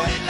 Hoy